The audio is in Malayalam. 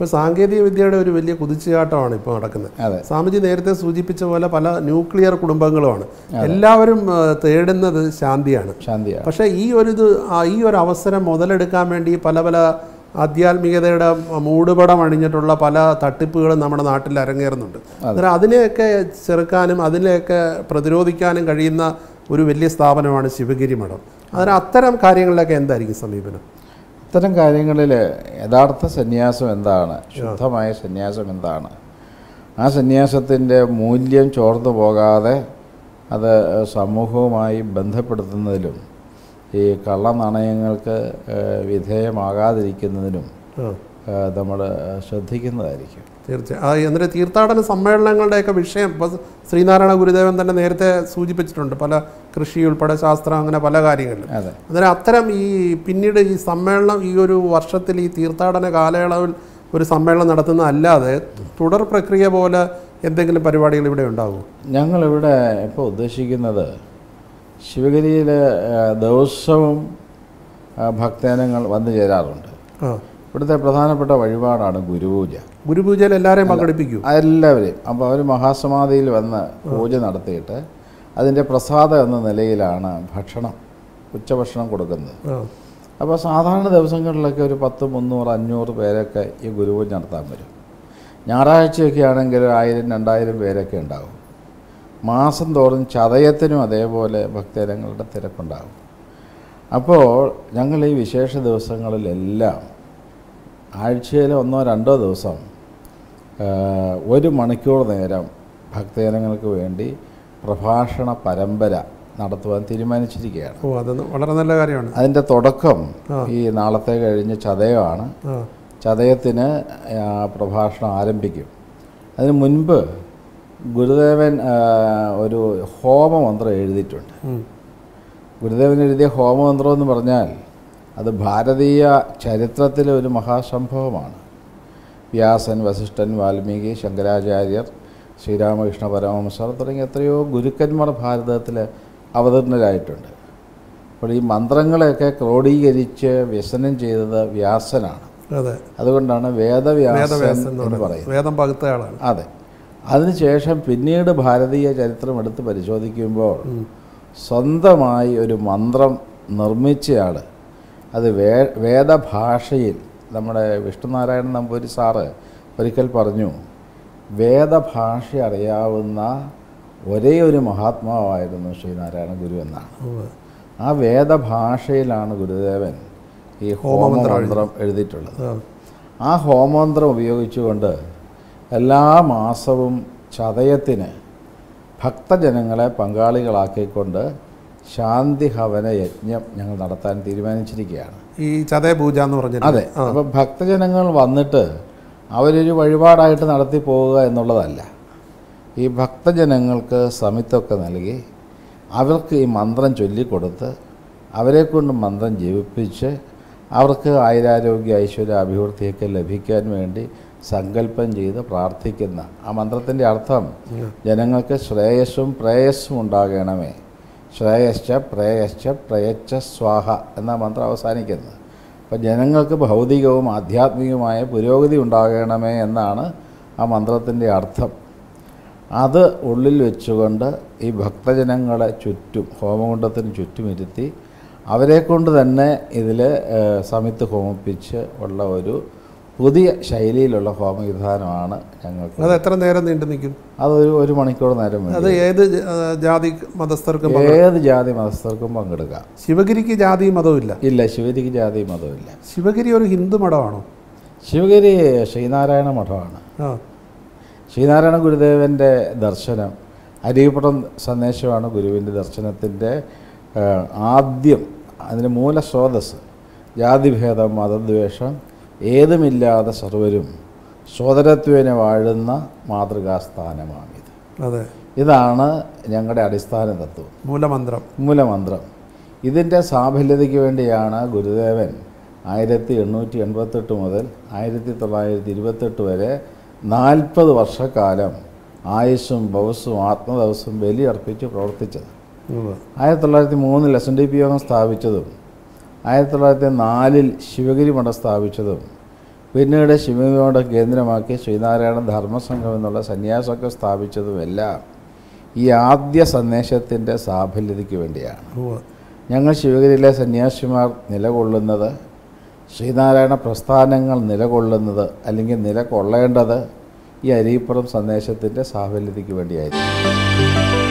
ഇപ്പോൾ സാങ്കേതിക വിദ്യയുടെ ഒരു വലിയ കുതിച്ചുചാട്ടമാണ് ഇപ്പോൾ നടക്കുന്നത്. സ്വാമിജി നേരത്തെ സൂചിപ്പിച്ച പോലെ പല ന്യൂക്ലിയർ കുടുംബങ്ങളുമാണ്. എല്ലാവരും തേടുന്നത് ശാന്തിയാണ്. ശാന്തിയാണ്. പക്ഷേ ഈ ഒരു ഇത് ഈ ഒരു അവസരം മുതലെടുക്കാൻ വേണ്ടി പല പല ആധ്യാത്മികതയുടെ മൂടുപടം അണിഞ്ഞിട്ടുള്ള പല തട്ടിപ്പുകളും നമ്മുടെ നാട്ടിൽ അരങ്ങേറുന്നുണ്ട്. അന്നേരം അതിനെയൊക്കെ ചെറുക്കാനും അതിനെയൊക്കെ പ്രതിരോധിക്കാനും കഴിയുന്ന ഒരു വലിയ സ്ഥാപനമാണ് ശിവഗിരി മഠം. അതിന് അത്തരം കാര്യങ്ങളിലൊക്കെ എന്തായിരിക്കും സമീപനം? ഇത്തരം കാര്യങ്ങളിൽ യഥാർത്ഥ സന്യാസം എന്താണ്? ശുദ്ധമായ സന്യാസം എന്താണ്? ആ സന്യാസത്തിന്റെ മൂല്യം ചോർന്നു പോകാതെ അത് സമൂഹവുമായി ബന്ധപ്പെടുത്തുന്നതിലും ഈ കള്ളനാണയങ്ങൾക്ക് വിധേയമാകാതിരിക്കുന്നതിനും നമ്മൾ ശ്രദ്ധിക്കുന്നതായിരിക്കും. തീർച്ചയായും എന്നിട്ട് തീർത്ഥാടന സമ്മേളനങ്ങളുടെയൊക്കെ വിഷയം ഇപ്പോൾ ശ്രീനാരായണ ഗുരുദേവൻ തന്നെ നേരത്തെ സൂചിപ്പിച്ചിട്ടുണ്ട്. പല കൃഷി ഉൾപ്പെടെ ശാസ്ത്രം അങ്ങനെ പല കാര്യങ്ങളിലും. അതെ. അന്നേരം അത്തരം ഈ പിന്നീട് ഈ സമ്മേളനം ഈ ഒരു വർഷത്തിൽ ഈ തീർത്ഥാടന കാലയളവിൽ ഒരു സമ്മേളനം നടത്തുന്ന അല്ലാതെ തുടർ പ്രക്രിയ പോലെ എന്തെങ്കിലും പരിപാടികൾ ഇവിടെ ഉണ്ടാകുമോ ഞങ്ങളിവിടെ ഇപ്പോൾ ഉദ്ദേശിക്കുന്നത് ശിവഗിരിയിലെ ദിവസവും ഭക്തജനങ്ങൾ വന്നു ചേരാറുണ്ട്. ഇവിടുത്തെ പ്രധാനപ്പെട്ട വഴിപാടാണ് ഗുരുപൂജ. ഗുരുപൂജയിൽ എല്ലാവരെയും പങ്കെടുപ്പിക്കും? എല്ലാവരെയും. അപ്പോൾ അവർ മഹാസമാധിയിൽ വന്ന് പൂജ നടത്തിയിട്ട് അതിന്റെ പ്രസാദം എന്ന നിലയിലാണ് ഭക്ഷണം ഉച്ചഭക്ഷണം കൊടുക്കുന്നത്. അപ്പോൾ സാധാരണ ദിവസങ്ങളിലൊക്കെ ഒരു പത്ത് മുന്നൂറ് അഞ്ഞൂറ് പേരൊക്കെ ഈ ഗുരുപൂജ നടത്താൻ വരും. ഞായറാഴ്ചയൊക്കെ ആണെങ്കിൽ ആയിരം രണ്ടായിരം പേരൊക്കെ ഉണ്ടാകും മാസം തോറും ചതയത്തിനും അതേപോലെ ഭക്തജനങ്ങളുടെ തിരക്കുണ്ടാകും. അപ്പോൾ ഞങ്ങൾ ഈ വിശേഷ ദിവസങ്ങളിലെല്ലാം ആഴ്ചയിൽ ഒന്നോ രണ്ടോ ദിവസം ഒരു മണിക്കൂർ നേരം ഭക്തജനങ്ങൾക്ക് വേണ്ടി പ്രഭാഷണ പരമ്പര നടത്തുവാൻ തീരുമാനിച്ചിരിക്കുകയാണ്. ഓ അത് വളരെ നല്ല കാര്യമാണ്. അതിന്റെ തുടക്കം ഈ നാളത്തെ കഴിഞ്ഞ് ചതയമാണ്. ചതയത്തിന് ആ, പ്രഭാഷണം ആരംഭിക്കും. അതിന് മുൻപ് ഗുരുദേവൻ ഒരു ഹോമമന്ത്രം എഴുതിയിട്ടുണ്ട്. ഗുരുദേവൻ എഴുതിയ ഹോമമന്ത്രം എന്ന് പറഞ്ഞാൽ അത് ഭാരതീയ ചരിത്രത്തിലെ ഒരു മഹാസംഭവമാണ്. വ്യാസൻ വസിഷ്ഠൻ വാൽമീകി ശങ്കരാചാര്യർ ശ്രീരാമകൃഷ്ണ പരമഹംസർ തുടങ്ങിയ എത്രയോ ഗുരുക്കന്മാർ ഭാരതത്തിൽ അവതീർണരായിട്ടുണ്ട് അപ്പോൾ ഈ മന്ത്രങ്ങളെയൊക്കെ ക്രോഡീകരിച്ച് വ്യസനം ചെയ്തത് വ്യാസനാണ്. അതെ. അതുകൊണ്ടാണ് വേദവ്യാസൻ എന്ന് പറയുന്നത്. വേദം അതെ. അതിനുശേഷം പിന്നീട് ഭാരതീയ ചരിത്രം എടുത്ത് പരിശോധിക്കുമ്പോൾ സ്വന്തമായി ഒരു മന്ത്രം നിർമ്മിച്ചയാൾ അത് വേ വേദഭാഷയിൽ നമ്മുടെ വിഷ്ണുനാരായണൻ നമ്പൂരി സാറ് ഒരിക്കൽ പറഞ്ഞു വേദഭാഷ അറിയാവുന്ന ഒരേ ഒരു മഹാത്മാവായിരുന്നു ശ്രീനാരായണ ഗുരു എന്നാണ്. ആ വേദഭാഷയിലാണ് ഗുരുദേവൻ ഈ ഹോമമന്ത്രം എഴുതിയിട്ടുള്ളത്. ആ ഹോമമന്ത്രം ഉപയോഗിച്ചുകൊണ്ട് എല്ലാ മാസവും ചതയത്തിന് ഭക്തജനങ്ങളെ പങ്കാളികളാക്കിക്കൊണ്ട് ശാന്തി ഹവന യജ്ഞം ഞങ്ങൾ നടത്താൻ തീരുമാനിച്ചിരിക്കുകയാണ്. ഈ ചതയ പൂജ എന്ന് പറഞ്ഞത് അതെ. അപ്പോൾ ഭക്തജനങ്ങൾ വന്നിട്ട് അവരൊരു വഴിപാടായിട്ട് നടത്തി പോവുക എന്നുള്ളതല്ല. ഈ ഭക്തജനങ്ങൾക്ക് സമിത്തൊക്കെ നൽകി അവർക്ക് ഈ മന്ത്രം ചൊല്ലിക്കൊടുത്ത് അവരെ കൊണ്ട് മന്ത്രം ജീവിപ്പിച്ച് അവർക്ക് ആയുരാരോഗ്യ ഐശ്വര്യ അഭിവൃദ്ധിയൊക്കെ ലഭിക്കാൻ വേണ്ടി സങ്കല്പം ചെയ്ത് പ്രാർത്ഥിക്കുന്ന ആ മന്ത്രത്തിന്റെ അർത്ഥം ജനങ്ങൾക്ക് ശ്രേയസ്സും പ്രേയസ്സും ഉണ്ടാകണമേ. ശ്രേയശ്ച പ്രേയശ്ച പ്രയച്ഛ സ്വാഹ എന്ന മന്ത്രം അവസാനിക്കുന്നത്. അപ്പോൾ ജനങ്ങൾക്ക് ഭൗതികവും ആധ്യാത്മികവുമായ പുരോഗതി ഉണ്ടാകണമേ എന്നാണ് ആ മന്ത്രത്തിന്റെ അർത്ഥം. അത് ഉള്ളിൽ വെച്ചുകൊണ്ട് ഈ ഭക്തജനങ്ങളെ ചുറ്റും ഹോമകുണ്ടത്തിന് ചുറ്റുമിരുത്തി അവരെ കൊണ്ട് തന്നെ ഇതിൽ സമിത്ത് ഹോമിപ്പിച്ച് ഉള്ള ഒരു പുതിയ ശൈലിയിലുള്ള ഹോമവിധാനമാണ് ഞങ്ങൾക്ക്. അത് എത്ര നേരം നീണ്ടു നിൽക്കും? അതൊരു ഒരു മണിക്കൂർ നേരം അത് ഏത് ജാതി മതസ്ഥർക്കും ഏത് ജാതി മതസ്ഥർക്കും പങ്കെടുക്കാം. ശിവഗിരിക്ക് ജാതി മതവും ഇല്ല ശിവഗിരിക്ക് ജാതി മതമില്ല ശിവഗിരി ഒരു ഹിന്ദു മഠമാണോ? ശിവഗിരി ശ്രീനാരായണ മഠമാണ്. ശ്രീനാരായണ ഗുരുദേവന്റെ ദർശനം അരിയപ്പുറം സന്ദേശമാണ് ഗുരുവിന്റെ ദർശനത്തിന്റെ ആദ്യം അതിന് മൂലസ്രോതസ് ജാതിഭേദം മതദ്വേഷം ഏതുമില്ലാതെ സർവരും സോദരത്വേന വാഴുന്ന മാതൃകാസ്ഥാനമാണിത്. അതെ. ഇതാണ് ഞങ്ങളുടെ അടിസ്ഥാന തത്വം. മൂലമന്ത്രം. മൂലമന്ത്രം. ഇതിന്റെ സാഫല്യതയ്ക്ക് വേണ്ടിയാണ് ഗുരുദേവൻ ആയിരത്തി എണ്ണൂറ്റി എൺപത്തെട്ട് മുതൽ ആയിരത്തി തൊള്ളായിരത്തി ഇരുപത്തെട്ട് വരെ നാൽപ്പത് വർഷക്കാലം ആയുസ്സും ബൗസും ആത്മദവസും ബലിയർപ്പിച്ച് പ്രവർത്തിച്ചത്. ആയിരത്തി തൊള്ളായിരത്തി മൂന്നിൽ എസ് എൻ ഡി പി യോഗം സ്ഥാപിച്ചതും ആയിരത്തി തൊള്ളായിരത്തി നാലിൽ ശിവഗിരി മഠം സ്ഥാപിച്ചതും പിന്നീട് ശിവഗിരി മഠം കേന്ദ്രമാക്കി ശ്രീനാരായണ ധർമ്മസംഘം എന്നുള്ള സന്യാസമൊക്കെ സ്ഥാപിച്ചതുമെല്ലാം ഈ ആദ്യ സന്ദേശത്തിന്റെ സാഫല്യതയ്ക്ക് വേണ്ടിയാണ്. ഞങ്ങൾ ശിവഗിരിയിലെ സന്യാസിമാർ നിലകൊള്ളുന്നത് ശ്രീനാരായണ പ്രസ്ഥാനങ്ങൾ നിലകൊള്ളുന്നത് അല്ലെങ്കിൽ നിലകൊള്ളേണ്ടത് ഈ അരീപ്പുറം സന്ദേശത്തിന്റെ സാഫല്യതയ്ക്ക് വേണ്ടിയായിരുന്നു